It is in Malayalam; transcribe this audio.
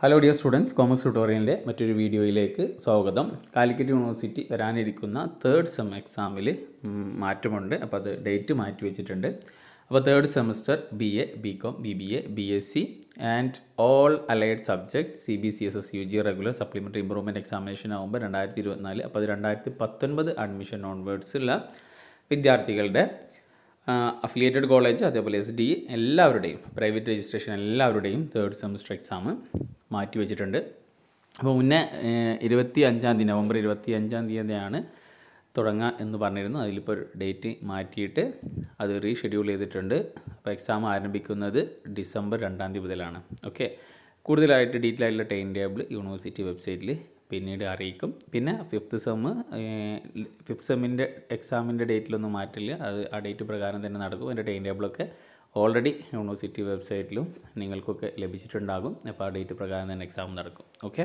ഹലോ ഡിയർ സ്റ്റുഡൻസ് കോമേഴ്സ് ട്യൂട്ടോറിയലിന്റെ മറ്റൊരു വീഡിയോയിലേക്ക് സ്വാഗതം. കാലിക്കറ്റ് യൂണിവേഴ്സിറ്റി വരാനിരിക്കുന്ന തേർഡ് സെം എക്സാമിൽ മാറ്റമുണ്ട്. അപ്പോൾ അത് ഡേറ്റ് മാറ്റി വെച്ചിട്ടുണ്ട്. അപ്പോൾ third semester B A B com B B A B S C and all allied subject C B C S S U G regular supplementary improvement examination ആകുമ്പോൾ രണ്ടായിരത്തി ഇരുപത്തിനാല് അപ്പോൾ അത് രണ്ടായിരത്തി പത്തൊൻപത് അഡ്മിഷൻ ഓൺവേർഡ്സുള്ള വിദ്യാർത്ഥികളുടെ അഫിലിയേറ്റഡ് കോളേജ് അതേപോലെ എസ് ഡി എല്ലാവരുടെയും പ്രൈവറ്റ് രജിസ്ട്രേഷൻ എല്ലാവരുടെയും തേർഡ് സെമസ്റ്റർ എക്സാം മാറ്റി വെച്ചിട്ടുണ്ട്. അപ്പോൾ മുന്നേ ഇരുപത്തി അഞ്ചാം തീയതി നവംബർ ഇരുപത്തി അഞ്ചാം തീയതിയാണ് തുടങ്ങുക എന്ന് പറഞ്ഞിരുന്നു അതിലിപ്പോൾ ഡേറ്റ് മാറ്റിയിട്ട് അത് റീഷെഡ്യൂൾ ചെയ്തിട്ടുണ്ട്. അപ്പോൾ എക്സാം ആരംഭിക്കുന്നത് ഡിസംബർ രണ്ടാം തീയതി മുതലാണ്. ഓക്കെ? കൂടുതലായിട്ട് ഡീറ്റെയിൽ ആയിട്ടുള്ള ടൈം ടേബിൾ യൂണിവേഴ്സിറ്റി വെബ്സൈറ്റിൽ പിന്നീട് അറിയിക്കും. പിന്നെ ഫിഫ്ത്ത് സെമ്മ് ഫിഫ്ത്ത് സെമ്മിന്റെ എക്സാമിന്റെ ഡേറ്റിലൊന്നും മാറ്റില്ല. അത് ആ ഡേറ്റ് പ്രകാരം തന്നെ നടക്കും. അതിന്റെ ടൈം ടേബിളൊക്കെ ഓൾറെഡി യൂണിവേഴ്സിറ്റി വെബ്സൈറ്റിലും നിങ്ങൾക്കൊക്കെ ലഭിച്ചിട്ടുണ്ടാകും. അപ്പോൾ ആ ഡേറ്റ് പ്രകാരം തന്നെ എക്സാം നടക്കും. ഓക്കെ